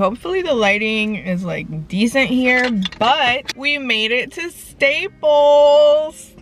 Hopefully the lighting is like decent here, but we made it to Staples.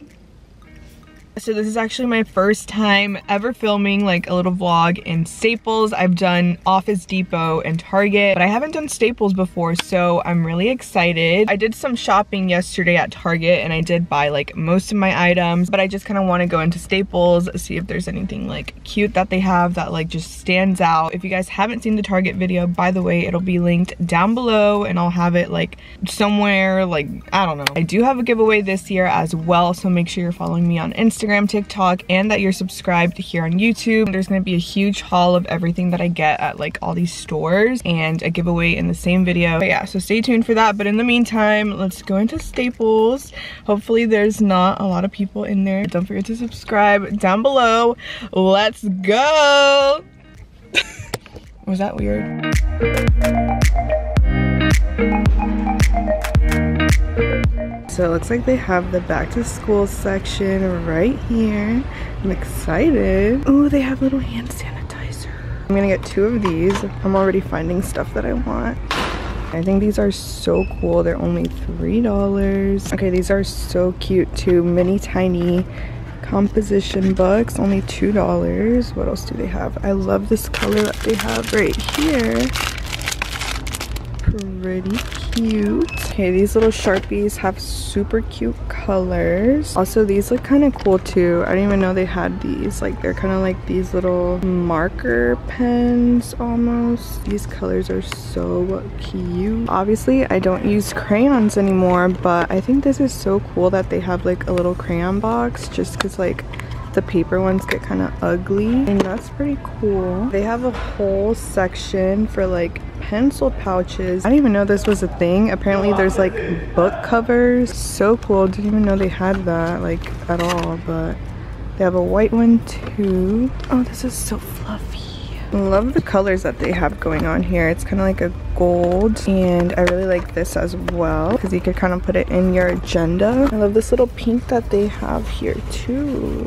So this is actually my first time ever filming like a little vlog in Staples. I've done Office Depot and Target, but I haven't done Staples before, so I'm really excited. I did some shopping yesterday at Target and I did buy like most of my items, but I just kind of want to go into Staples, see if there's anything like cute that they have that like just stands out. If you guys haven't seen the Target video, by the way, it'll be linked down below and I'll have it like somewhere like, I don't know. I do have a giveaway this year as well, so make sure you're following me on Instagram Instagram, TikTok, and that you're subscribed here on YouTube. There's gonna be a huge haul of everything that I get at like all these stores and a giveaway in the same video. But yeah, so stay tuned for that. But in the meantime, let's go into Staples. Hopefully there's not a lot of people in there. Don't forget to subscribe down below. Let's go! Was that weird? So it looks like they have the back to school section right here. I'm excited. Oh, they have little hand sanitizer. I'm gonna get two of these. I'm already finding stuff that I want. I think these are so cool. They're only $3. Okay, these are so cute too. Mini tiny composition books, only $2. What else do they have? I love this color that they have right here. Pretty cute. Okay, these little Sharpies have super cute colors. Also, these look kind of cool too. I didn't even know they had these. Like, they're kind of like these little marker pens almost. These colors are so cute. Obviously, I don't use crayons anymore, but I think this is so cool that they have like a little crayon box just because like the paper ones get kind of ugly and that's pretty cool they have a whole section for like pencil pouches. I didn't even know this was a thing. Apparently there's like book covers. So cool. Didn't even know they had that like at all but they have a white one too. Oh this is so fluffy. Love the colors that they have going on here. It's kind of like a gold and i really like this as well because you could kind of put it in your agenda. I love this little pink that they have here too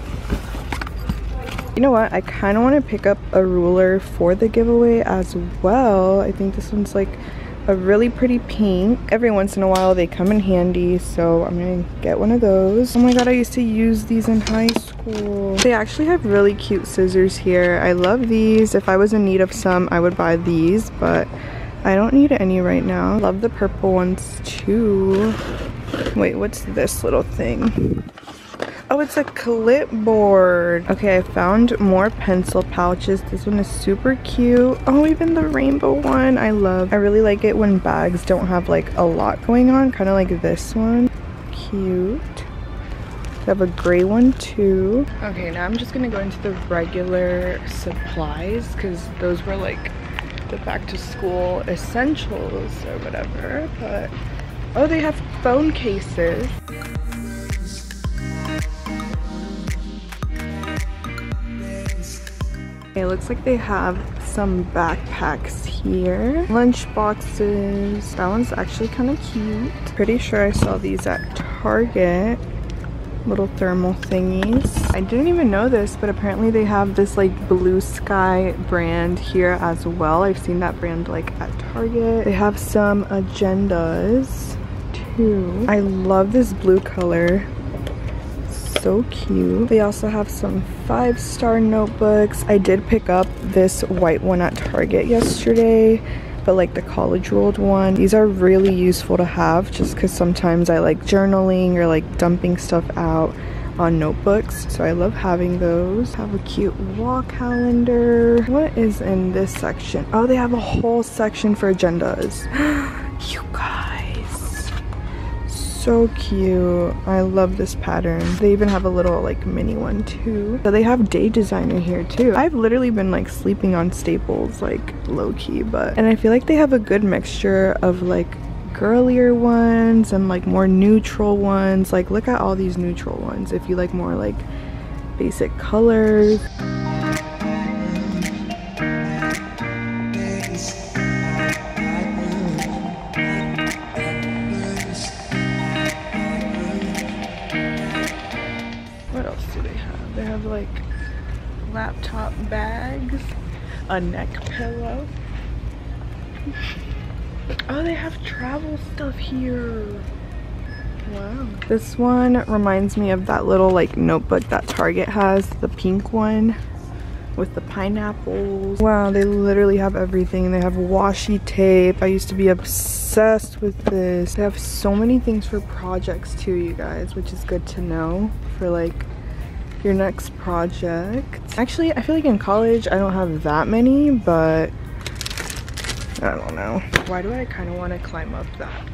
you know what? I kind of want to pick up a ruler for the giveaway as well. I think this one's like a really pretty pink. Every once in a while they come in handy so i'm gonna get one of those. Oh my god i used to use these in high school. They actually have really cute scissors here. I love these. If i was in need of some i would buy these but i don't need any right now. Love the purple ones too. Wait what's this little thing Oh, it's a clipboard. Okay, I found more pencil pouches. This one is super cute. Oh, even the rainbow one I love. I really like it when bags don't have like a lot going on, kind of like this one. Cute. I have a gray one too. Okay, now I'm just gonna go into the regular supplies because those were like the back to school essentials or whatever. But, oh, they have phone cases. It looks like they have some backpacks here. Lunch boxes. That one's actually kind of cute. Pretty sure I saw these at Target. Little thermal thingies. I didn't even know this, but apparently they have this like blue sky brand here as well. I've seen that brand like at Target. They have some agendas too. I love this blue color so cute. They also have some five star notebooks. I did pick up this white one at Target yesterday but like the college ruled one. These are really useful to have just because sometimes i like journaling or like dumping stuff out on notebooks. So i love having those. Have a cute wall calendar. What is in this section? Oh they have a whole section for agendas. You guys so cute. I love this pattern. They even have a little like mini one too. So they have day designer here too. I've literally been like sleeping on staples like low-key but and i feel like they have a good mixture of like girlier ones and like more neutral ones. Like look at all these neutral ones if you like more like basic colors laptop bags, a neck pillow. Oh, they have travel stuff here. Wow. This one reminds me of that little like notebook that Target has, the pink one with the pineapples. Wow, they literally have everything. They have washi tape. I used to be obsessed with this. They have so many things for projects too, you guys, which is good to know for like your next project. Actually, I feel like in college I don't have that many, but I don't know. Why do I kind of want to climb up that?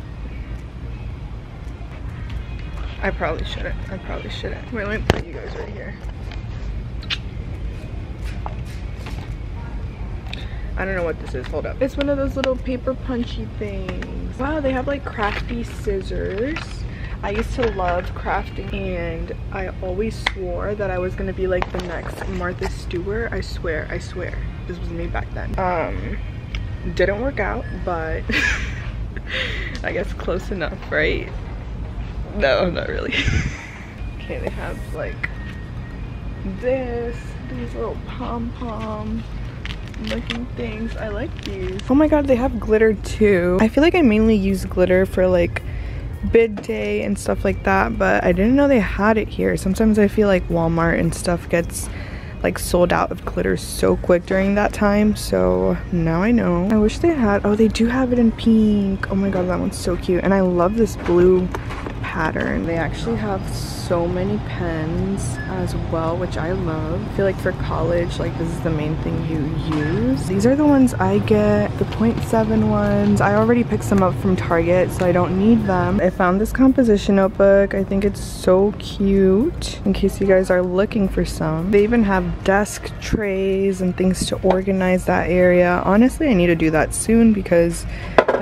I probably shouldn't. I probably shouldn't. Wait, let me put you guys right here. I don't know what this is. Hold up. It's one of those little paper punchy things. Wow, they have like crafty scissors. I used to love crafting and I always swore that I was gonna be like the next Martha Stewart. I swear, I swear. This was me back then. Um, didn't work out, but I guess close enough, right? No, not really. okay, they have like this, these little pom-pom looking things. I like these. Oh my god, they have glitter too. I feel like I mainly use glitter for like bid day and stuff like that, but I didn't know they had it here. Sometimes I feel like Walmart and stuff gets like sold out of glitter so quick during that time so now I know I wish they had oh they do have it in pink oh my god that one's so cute and I love this blue pattern. They actually have so many pens as well, which I love. I feel like for college, like this is the main thing you use. These are the ones I get, the 0.7 ones. I already picked some up from Target, so I don't need them. I found this composition notebook. I think it's so cute in case you guys are looking for some. They even have desk trays and things to organize that area. Honestly, I need to do that soon because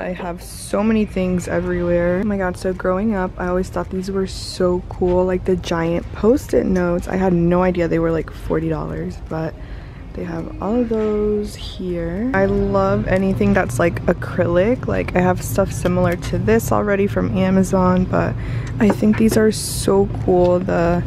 I have so many things everywhere. Oh my god, so growing up, I always thought these were so cool. Like the giant post-it notes. I had no idea they were like $40, but they have all of those here. I love anything that's like acrylic. Like I have stuff similar to this already from Amazon, but I think these are so cool. The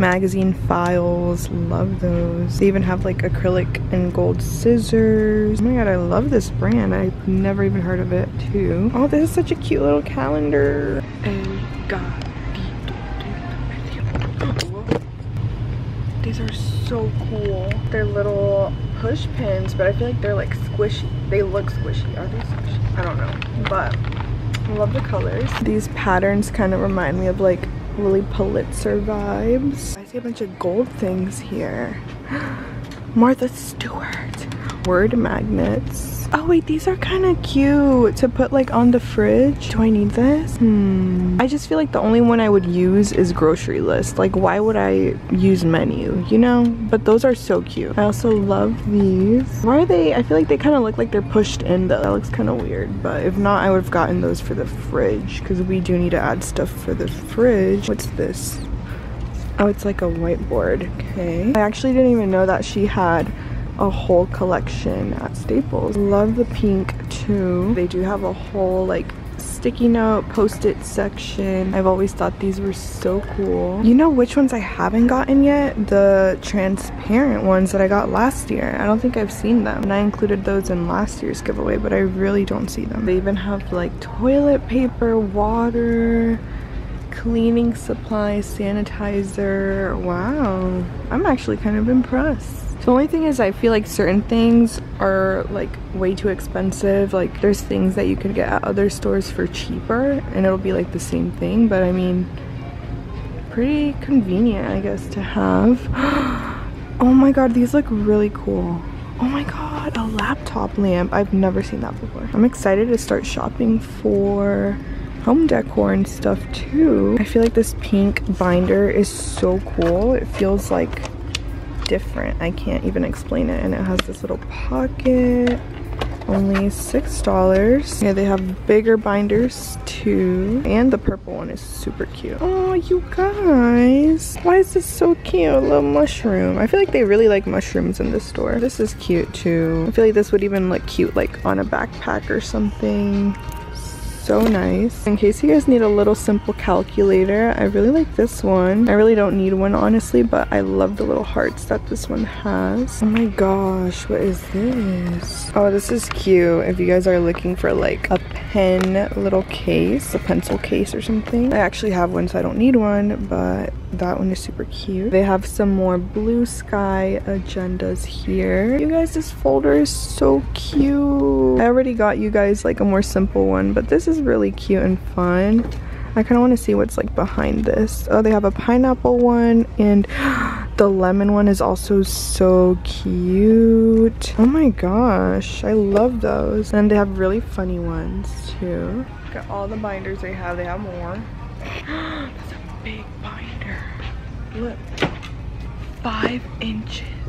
magazine files. Love those. They even have like acrylic and gold scissors. Oh my god i love this brand. I've never even heard of it too. Oh this is such a cute little calendar. And god these are so cool. They're little push pins but i feel like they're like squishy. They look squishy. Are they squishy? I don't know. But I love the colors. These patterns kind of remind me of like Lilly Pulitzer vibes. I see a bunch of gold things here. Martha Stewart. Word magnets. Oh wait, these are kind of cute to put like on the fridge. Do I need this? Hmm. I just feel like the only one I would use is grocery list. Like why would I use menu, you know? But those are so cute. I also love these. Why are they, I feel like they kind of look like they're pushed in though. That looks kind of weird. But if not, I would have gotten those for the fridge because we do need to add stuff for the fridge. What's this? Oh, it's like a whiteboard. Okay. I actually didn't even know that she had a whole collection at Staples. Love the pink too. They do have a whole like sticky note post-it section. I've always thought these were so cool. You know which ones I haven't gotten yet? The transparent ones that I got last year. I don't think I've seen them. And I included those in last year's giveaway, but I really don't see them. They even have like toilet paper, water, cleaning supplies, sanitizer. Wow. I'm actually kind of impressed. The only thing is I feel like certain things are like way too expensive. Like there's things that you could get at other stores for cheaper and it'll be like the same thing. But I mean, pretty convenient I guess to have. oh my god, these look really cool. Oh my god, a laptop lamp. I've never seen that before. I'm excited to start shopping for home decor and stuff too. I feel like this pink binder is so cool. It feels like different. I can't even explain it. And it has this little pocket. Only $6. Yeah, they have bigger binders too. And the purple one is super cute. Oh, you guys. Why is this so cute? A little mushroom. I feel like they really like mushrooms in this store. This is cute too. I feel like this would even look cute like on a backpack or something so nice. In case you guys need a little simple calculator, I really like this one. I really don't need one honestly, but I love the little hearts that this one has. Oh my gosh, what is this? Oh, this is cute. If you guys are looking for like a pen little case, a pencil case or something. I actually have one so I don't need one, but that one is super cute. They have some more blue sky agendas here. You guys, this folder is so cute. I already got you guys like a more simple one, but this is really cute and fun. I kind of want to see what's like behind this. Oh, they have a pineapple one and the lemon one is also so cute. Oh my gosh, I love those. And they have really funny ones too. At all the binders they have. They have more. That's a big binder. Look, five inches.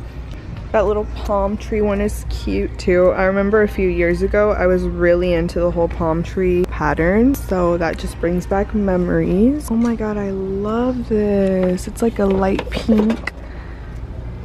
That little palm tree one is cute too. I remember a few years ago, I was really into the whole palm tree pattern. So that just brings back memories. Oh my God, I love this. It's like a light pink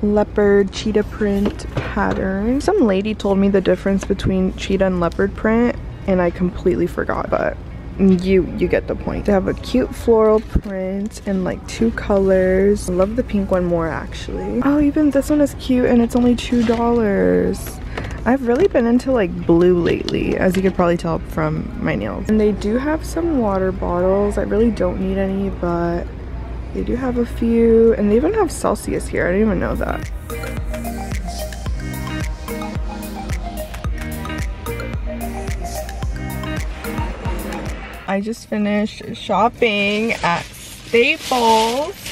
leopard cheetah print pattern. Some lady told me the difference between cheetah and leopard print and I completely forgot, but you you get the point. They have a cute floral print in like two colors. I love the pink one more actually. Oh even this one is cute and it's only two dollars. I've really been into like blue lately as you could probably tell from my nails. And they do have some water bottles. I really don't need any but they do have a few. And they even have Celsius here. I didn't even know that I just finished shopping at Staples.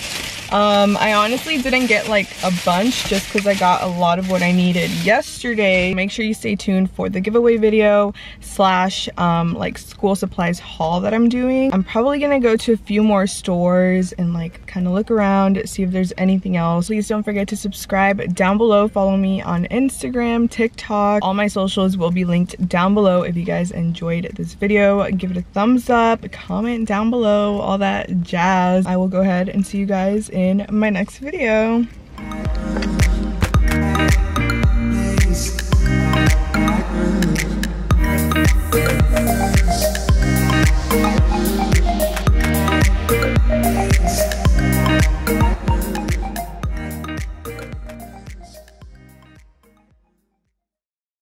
Um, I honestly didn't get like a bunch just because I got a lot of what I needed yesterday. Make sure you stay tuned for the giveaway video slash um, like school supplies haul that I'm doing. I'm probably gonna go to a few more stores and like kind of look around, see if there's anything else. Please don't forget to subscribe down below. Follow me on Instagram, TikTok. All my socials will be linked down below if you guys enjoyed this video. Give it a thumbs up, comment down below, all that jazz. I will go ahead and see you guys in my next video.